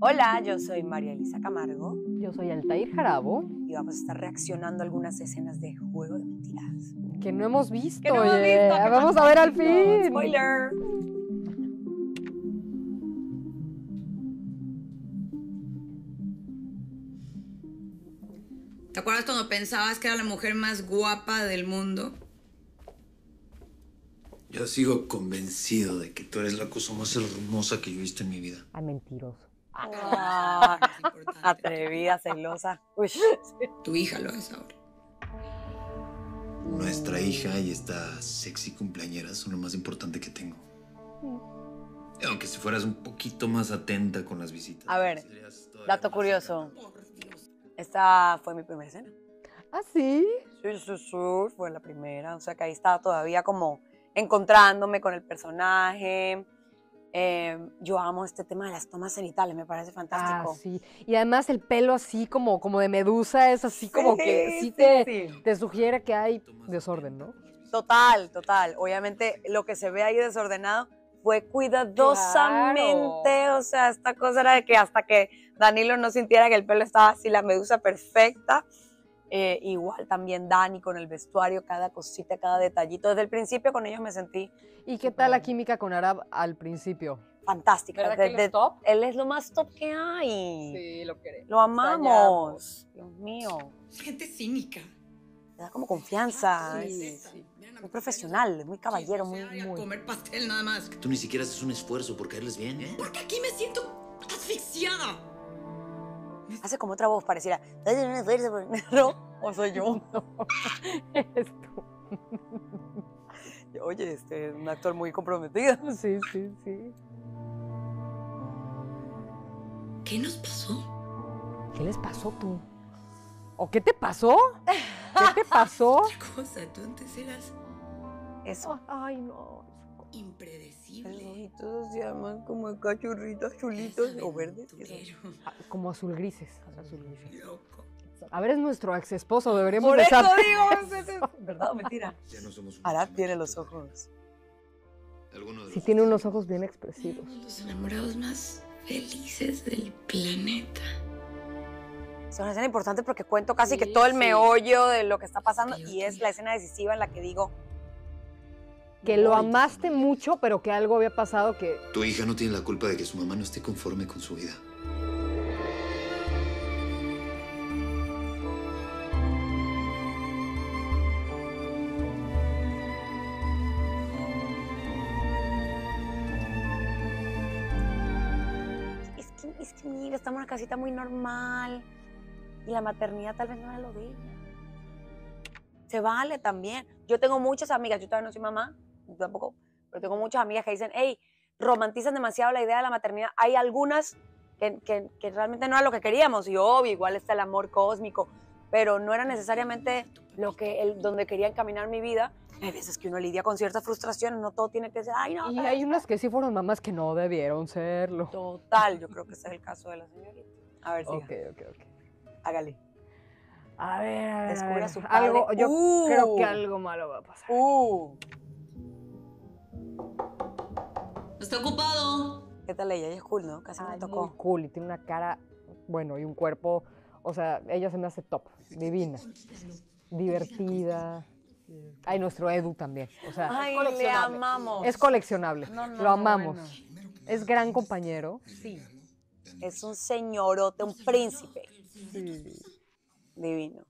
Hola, yo soy María Elisa Camargo Yo soy Altair Jarabo, y vamos a estar reaccionando a algunas escenas de Juego de Mentiras. que no hemos visto. Que no hemos que Vamos a ver al No, fin. Spoiler. ¿Te acuerdas cuando pensabas que era la mujer más guapa del mundo? Yo sigo convencido de que tú eres la cosa más hermosa que yo he visto en mi vida. Ay, mentiroso. Ah, atrevida, celosa. Uy, Tu hija lo es ahora. Nuestra hija y esta sexy cumpleañera son lo más importante que tengo. Y Aunque si fueras un poquito más atenta con las visitas. A ver, todavía dato curioso. Esta fue mi primera escena. ¿Ah, sí? Sí, sí, sí, fue la primera. O sea que ahí estaba todavía como encontrándome con el personaje. Eh, yo amo este tema de las tomas cenitales, me parece Ah, fantástico. sí. Y además el pelo así como, como de medusa es así como que sí, sí, te, sí. te sugiere que hay desorden, ¿no? Total, total. Obviamente lo que se ve ahí desordenado fue cuidadosamente, o sea, esta cosa era de que hasta que Danilo no sintiera que el pelo estaba así, la medusa perfecta. Eh, igual también Dani con el vestuario, cada cosita, cada detallito. Desde el principio con ellos me sentí ¿Y qué tal la química con Arab al principio? fantástica. ¿Verdad que él es Desde- top? Él es lo más top que hay. lo queremos. Lo amamos. Dios mío. Gente cínica. Le da como confianza. Sí, es sí. Muy mi profesional, muy caballero, Sí, muy, o sea, y a muy. comer pastel nada más. Tú ni siquiera haces un esfuerzo por caerles bien, ¿eh? Porque aquí me siento asfixiada. Hace como otra voz, pareciera. "Dale una fuerza por-". ¿No? O soy yo. Eres tú. Oye, este es un actor muy comprometido. Sí, sí, sí. ¿Qué nos pasó? ¿Qué les pasó tú? ¿O qué te pasó? ¿Qué te pasó? ¿Qué cosa? Tú antes eras Eso. Ay, no. Los impredecible. ojitos se llaman como cachorritos chulitos o verdes. eso. Ah, Como azul grises. Azul grises. Loco. A ver, es nuestro ex esposo, deberíamos Por de eso digo, es- es- ¿verdad o mentira? Ya no somos Arad tiene los ojos. Algunos de Sí, los- tiene unos ojos bien expresivos. Los enamorados más felices del planeta. Es una escena importante porque cuento casi que todo el sí. meollo de lo que está pasando y es la escena decisiva en la que digo. Que lo amaste mucho, pero que algo había pasado que. Tu hija no tiene la culpa de que su mamá no esté conforme con su vida. Es que, es que mira, estamos en una casita muy normal y la maternidad tal vez no era lo de ella. Se vale también. Yo tengo muchas amigas, yo todavía no soy mamá, tampoco, pero tengo muchas amigas que dicen, hey, romantizan demasiado la idea de la maternidad. Hay algunas que, que- que realmente no era lo que queríamos y obvio, igual está el amor cósmico, pero no era necesariamente lo que el, donde quería encaminar mi vida. Hay veces que uno lidia con ciertas frustraciones, no todo tiene que ser, ay, no. Y hay unas que sí fueron mamás que no debieron serlo. Total, yo creo que ese es el caso de la señorita. A ver, siga. Ok, ok, ok. Hágale. A ver, a ver. a Descubre ver. a su padre. Algo, yo Uh. creo que algo malo va a pasar. Uh, Está ocupado. ¿qué tal ella? Ella es cool, ¿no? Casi me tocó. muy cool y tiene una cara, bueno, y un cuerpo, o sea, ella se me hace top, divina, divertida. Ay, nuestro Edu también, o sea, Ay, es le coleccionable. amamos. Es coleccionable, No, no, lo no, amamos. bueno. Es gran compañero. Sí. Es un señorote, un príncipe. Divino.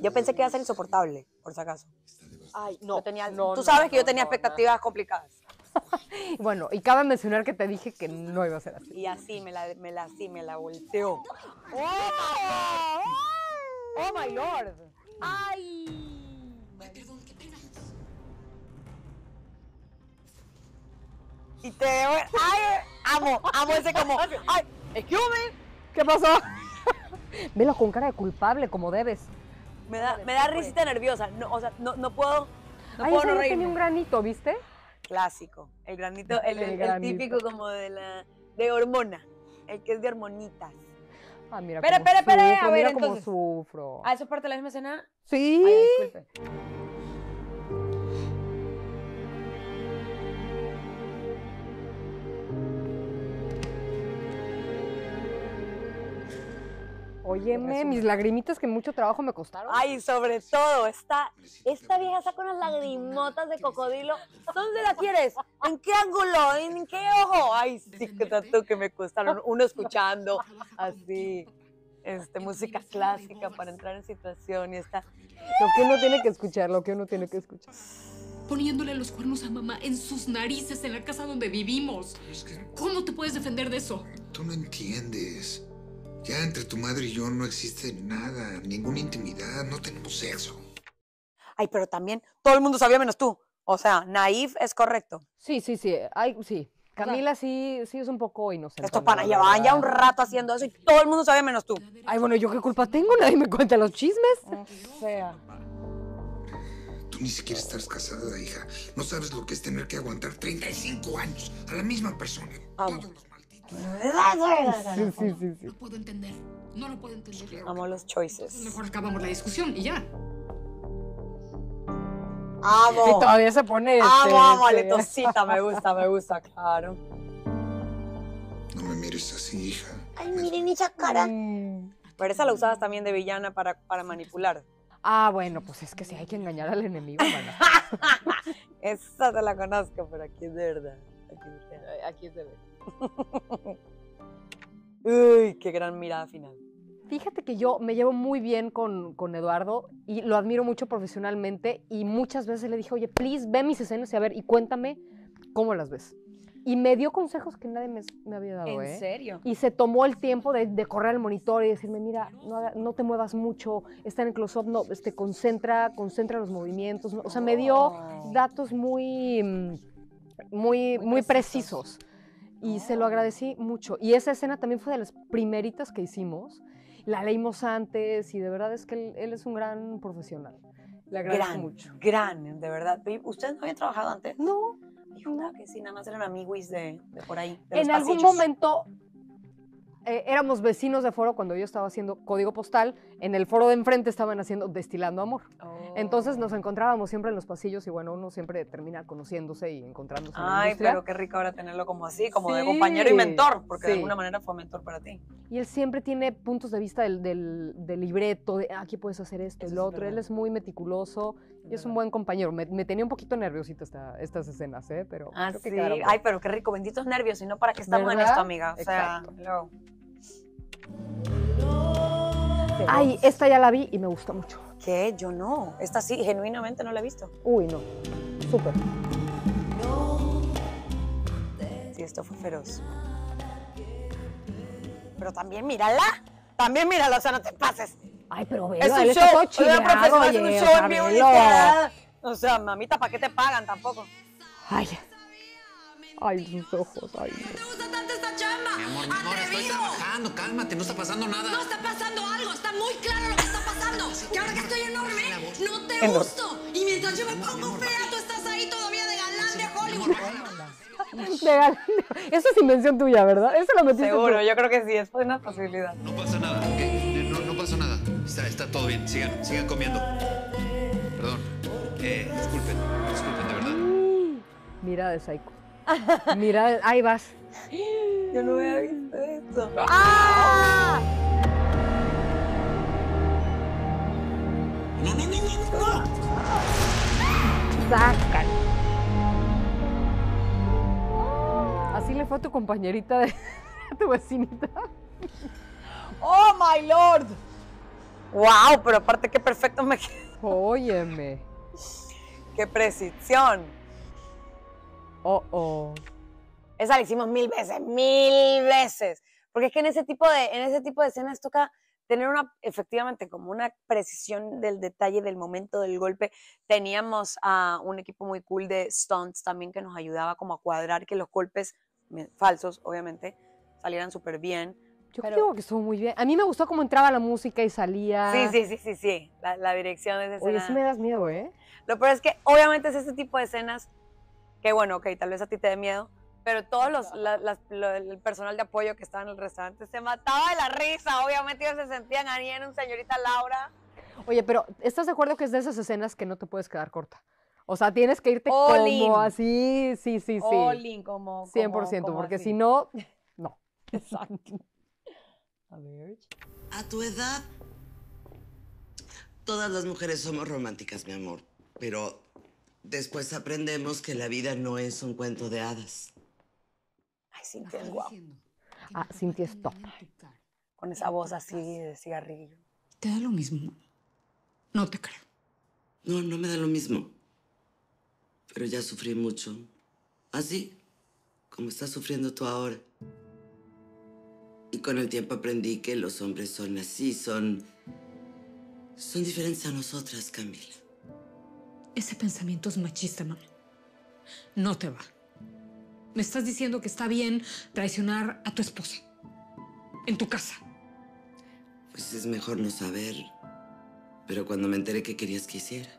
Yo pensé que iba a ser insoportable, por si acaso. Ay, Yo tenía, no, tú no, sabes que yo no, tenía no, expectativas complicadas. Bueno, y cabe mencionar que te dije que no iba a ser así. Y así me la, me la, así me la volteó. ¡Oh, my lord! ¡Ay! Perdón, qué pena. Y te veo. ¡Ay! Amo, amo ese como. ¡Ay! ¡Excuse me! ¿Qué pasó? Velo con cara de culpable, como debes. Me da, me da risita nerviosa. No, o sea, no, no puedo. No Ay, puedo no reírme. tenía un granito, ¿viste? Clásico. El granito, el, El el- el granito. típico como de la. de hormona. El que es de hormonitas. Ah, mira Espere, cómo espere, espere, sufro, a ver, mira cómo entonces. sufro. ¿Ah, eso es parte de la misma escena? Sí. Ay, disculpe. Óyeme, mis lagrimitas que mucho trabajo me costaron. Ay, sobre todo, esta, esta vieja saca unas lagrimotas de cocodrilo. ¿Dónde la quieres? ¿En qué ángulo? ¿En qué ojo? Ay, sí, que tanto que me costaron. Uno escuchando así, este, música clásica para entrar en situación y está. Lo que uno tiene que escuchar, lo que uno tiene que escuchar. Poniéndole los cuernos a mamá en sus narices en la casa donde vivimos. Es que ¿Cómo te puedes defender de eso? tú no entiendes. Ya entre tu madre y yo no existe nada, ninguna intimidad, no tenemos sexo. Ay, pero también todo el mundo sabía menos tú. O sea, naif es correcto. Sí, sí, sí. Ay, sí. Camila sí, sí es un poco inocente. Esto para llevar ya un rato haciendo eso y todo el mundo sabía menos tú. Ay, bueno, ¿yo qué culpa tengo? Nadie me cuenta los chismes. O sea. Tú ni siquiera estás casada, hija. No sabes lo que es tener que aguantar 35 años a la misma persona. Amo. Todos los. Sí, sí, sí, sí. No puedo entender. No lo puedo entender. Amo los choices. Mejor acabamos la discusión y ya. Amo. Y todavía se pone. este, Amo, amo, este, aletosita. Me gusta, me gusta, claro. No me mires así, hija. Ay, miren esa cara. mm. Pero esa la usabas también de villana para, para manipular. Ah, bueno, pues es que sí hay que engañar al enemigo, mana. Esa te la conozco, pero aquí es de verdad. Aquí es de verdad. Aquí se ve. Uy, qué gran mirada final. Fíjate que yo me llevo muy bien con, con Eduardo y lo admiro mucho profesionalmente y muchas veces le dije, oye, please, ve mis escenas y a ver, y cuéntame cómo las ves. Y me dio consejos que nadie me, me había dado, ¿eh? serio? Y se tomó el tiempo de, de correr al monitor y decirme, mira, no, haga- no te muevas mucho, está en el close-up, no, este, concentra, concentra los movimientos. O sea, me dio Oh. datos muy, mm, muy, muy precisos. Y se lo agradecí mucho. Y esa escena también fue de las primeritas que hicimos. La leímos antes y de verdad es que él, él es un gran profesional. Le agradezco Gran, mucho. gran, de verdad. ¿Ustedes no habían trabajado antes? No, Yo juraba que sí, nada más eran amiguis de, de por ahí. de los en algún pasillos. momento eh, éramos vecinos de foro cuando yo estaba haciendo código postal. En el foro de enfrente estaban haciendo Destilando Amor. Oh. Entonces nos encontrábamos siempre en los pasillos y bueno, uno siempre termina conociéndose y encontrándose en la Ay, pero qué rico ahora tenerlo como así, como de Sí, compañero y mentor, porque de sí. alguna manera fue mentor para ti. Y él siempre tiene puntos de vista del, del- del libreto, de "Ah, aquí puedes hacer esto y lo otro. Él verdad. es muy meticuloso y es un buen compañero. Me, me tenía un poquito nerviosita esta- estas escenas, ¿eh? Pero Ah, sí. Ay, pero qué rico, benditos nervios, y no para qué estamos en ¿Verdad? esto, amiga. O sea, Exacto. hello. Ay, esta ya la vi y me gustó mucho. ¿Qué? Yo no. Esta sí, genuinamente no la he visto. Uy, no. Súper. Sí, esto fue feroz. Pero también mírala. También mírala, o sea, no te pases. Ay, pero velo, Es un él show. está todo Una chileado, profesional es un show en vivo y está- O sea, mamita, ¿para qué te pagan tampoco? Ay. Ay, sus ojos, ay. Cálmate, no está pasando nada. No está pasando algo, está muy claro lo que está pasando. Que ahora que estoy enorme, no te gusto. Y mientras yo me pongo fea, tú estás ahí todavía de galán de Hollywood. De gal- Eso es invención tuya, ¿verdad? Eso lo metiste tú. Seguro, yo creo que sí, es una posibilidad. No pasa nada, ¿ok? Eh, No, no pasa nada. Está, está todo bien. Sigan, sigan comiendo. Perdón. Eh, disculpen, disculpen, de verdad. Mira de psycho. Mira, ahí vas. Yo no había visto esto. No, no, no, no, no. Sacan. Así le fue a tu compañerita de a tu vecinita. ¡Oh, my lord! ¡Wow! Pero aparte, qué perfecto me quedó. Óyeme. ¡Qué precisión! Oh, oh. Esa la hicimos mil veces, mil veces. Porque es que en ese tipo de, en ese tipo de escenas toca tener una, efectivamente, como una precisión del detalle, del momento del golpe. Teníamos a un equipo muy cool de stunts también que nos ayudaba como a cuadrar que los golpes, falsos, obviamente, salieran súper bien. Yo Pero- creo que estuvo muy bien. A mí me gustó cómo entraba la música y salía. Sí, sí, sí, sí, sí. La, la dirección de esa Oye, escena. sí me das miedo, ¿eh? Lo peor es que obviamente es ese tipo de escenas que, bueno, ok, tal vez a ti te dé miedo, pero todos los, la- las- lo- el personal de apoyo que estaba en el restaurante se mataba de la risa, obviamente ellos se sentían, Ani era un señorita Laura. Oye, pero ¿estás de acuerdo que es de esas escenas que no te puedes quedar corta? O sea, tienes que irte All como in. así, sí, sí, sí. All in, como, 100%, como- como porque así. si no, no. Exacto. A ver. A tu edad, todas las mujeres somos románticas, mi amor. Pero después aprendemos que la vida no es un cuento de hadas. Cintia es guapo. Ah, Cintia es top. Con esa voz así de cigarrillo. ¿Te da lo mismo? No te creo. No, no me da lo mismo. Pero ya sufrí mucho. Así, como estás sufriendo tú ahora. Y con el tiempo aprendí que los hombres son así, son... Son diferentes a nosotras, Camila. Ese pensamiento es machista, mamá. No te va. Me estás diciendo que está bien traicionar a tu esposa. En tu casa. Pues es mejor no saber. Pero cuando me enteré que querías que hiciera.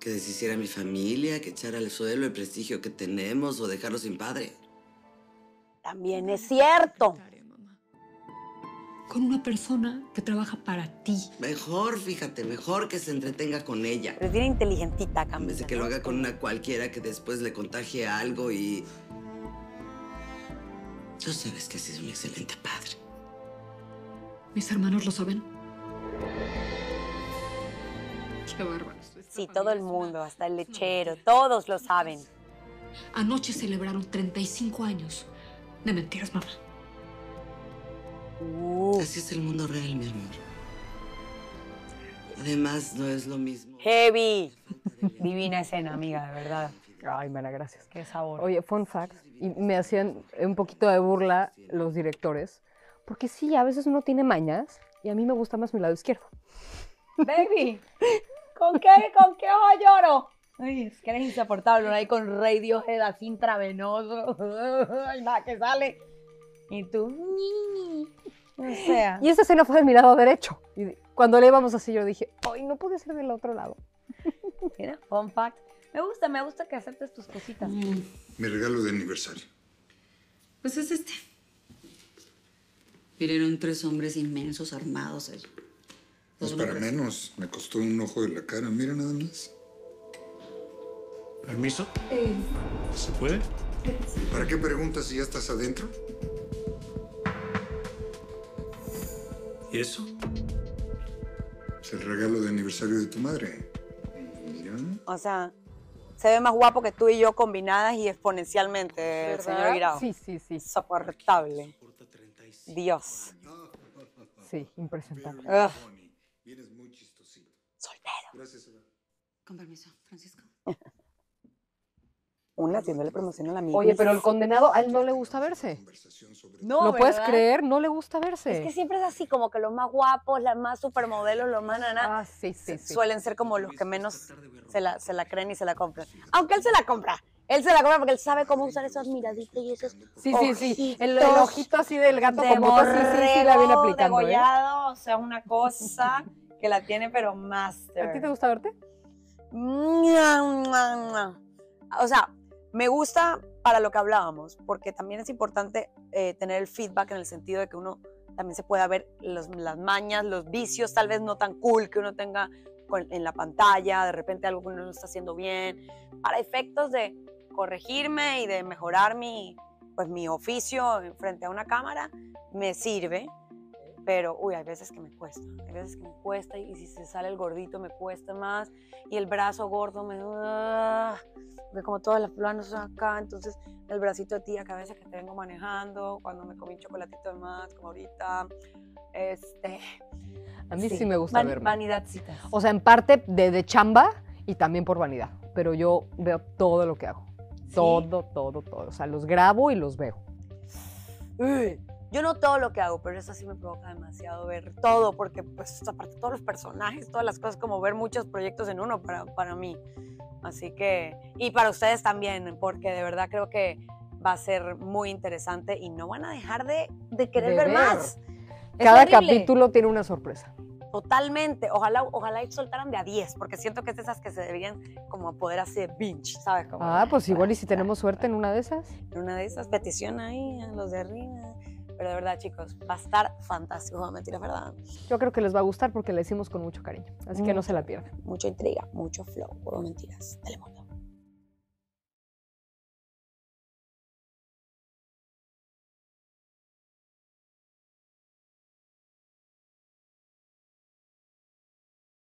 Que deshiciera mi familia, que echara al suelo el prestigio que tenemos o dejarlo sin padre. También es cierto. Con una persona que trabaja para ti. Mejor, fíjate, mejor que se entretenga con ella. Pero es bien inteligentita, En Camila. vez de que lo haga con una cualquiera que después le contagie algo y... Tú sabes que has sido un excelente padre. ¿Mis hermanos lo saben? Qué bárbaro. Sí, todo el mundo, hasta el lechero, todos lo saben. Anoche celebraron 35 años de mentiras, mamá. Uh, Así es el mundo real, mi amor. Además, no es lo mismo. heavy. Divina escena, amiga, de verdad. Ay, mana, gracias. Qué sabor. Oye, fun fact, y me hacían un poquito de burla los directores, porque sí, a veces uno tiene mañas y a mí me gusta más mi lado izquierdo. Baby, ¿con qué, con qué ojo lloro? Ay, es que eres insoportable, ¿no? ahí con Radiohead así intravenoso. Ay, nada que sale. Y tú, "Ñi". o sea. Y esa escena fue de mi lado derecho. Y cuando le íbamos así, yo dije, ay, no puede ser del otro lado. Mira, fun fact. Me gusta, me gusta que aceptes tus cositas. Mi regalo de aniversario. Pues es este. Vinieron tres hombres inmensos armados ahí. No es Dos para hombres. menos. Me costó un ojo de la cara. Mira nada más. ¿Permiso? ¿Se puede? ¿Para qué preguntas si ya estás adentro? ¿Y eso? Es el regalo de aniversario de tu madre. Mira. O sea, se ve más guapo que tú y yo combinadas y exponencialmente, el señor Guirao. Sí, sí, sí. Insoportable. Dios. Sí, impresentable. Vienes muy chistosito. Soltero. Gracias, Eva. Con permiso, Francisco. Una haciéndole promoción a la amiga. Oye, pero el condenado a él no le gusta verse. No, ¿Lo puedes creer? No le gusta verse. Es que siempre es así, como que los más guapos, las más supermodelos, los más nana, Ah, sí, sí, sí. suelen ser como los que menos se la, se la creen y se la compran. Aunque él se la compra. Él se la compra porque él sabe cómo usar esas miraditas y esos Sí, sí, sí. El, ojito así del gato de con botas, sí, sí, sí, la viene aplicando, ¿eh? o sea, una cosa que la tiene pero master. ¿A ti te gusta verte? O sea, me gusta para lo que hablábamos, porque también es importante eh, tener el feedback en el sentido de que uno también se pueda ver las mañas, los vicios tal vez no tan cool que uno tenga en la pantalla, de repente algo que uno no está haciendo bien, para efectos de corregirme y de mejorar mi, pues, mi oficio en frente a una cámara, me sirve. Pero, uy, hay veces que me cuesta, hay veces que me cuesta y si se sale el gordito me cuesta más y el brazo gordo me... ah, porque como todas las planos son acá, entonces el bracito de tía que a veces que te vengo manejando, cuando me comí un chocolatito de más, como ahorita, este... A mí sí, me gusta van- verme. Vanidadcitas. O sea, en parte de, de chamba y también por vanidad. Pero yo veo todo lo que hago. Todo, todo, todo. O sea, los grabo y los veo. Uy, Yo no todo lo que hago, pero eso sí me provoca demasiado ver todo, porque pues aparte todos los personajes, todas las cosas, como ver muchos proyectos en uno para, para mí. Así que, y para ustedes también, porque de verdad creo que va a ser muy interesante y no van a dejar de, de querer De ver, ver. más. Es Cada horrible. capítulo tiene una sorpresa. Totalmente. Ojalá, ojalá y soltaran de a 10, porque siento que es de esas que se deberían como poder hacer binge, ¿sabes? Como, Ah, pues igual y si tenemos suerte en una de esas. en una de esas, petición ahí a los de arriba. Pero de verdad, chicos, va a estar fantástico. No, mentira, ¿verdad? Yo creo que les va a gustar porque la hicimos con mucho cariño. Así que no se la pierdan. Mucha intriga, mucho flow, por mentiras. Telemundo.